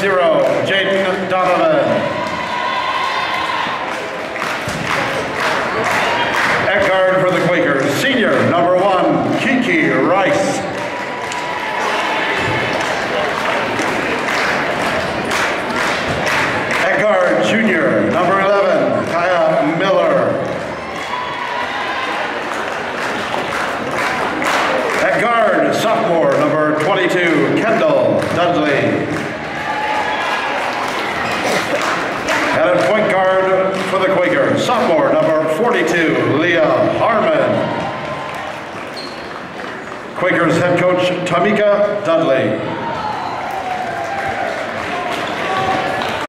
zero, Jadyn Donovan. Eckard for the Quakers, senior, number one, Kiki Rice. Eckard, junior, number point guard for the Quakers, sophomore number 42, Leah Harmon. Quakers head coach Tamika Dudley.